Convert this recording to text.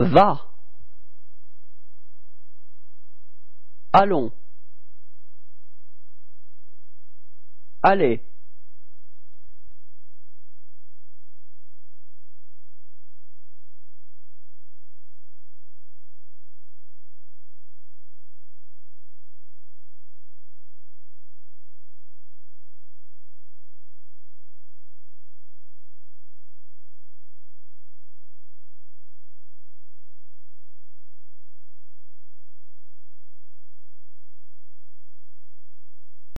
Va. Allons. Allez.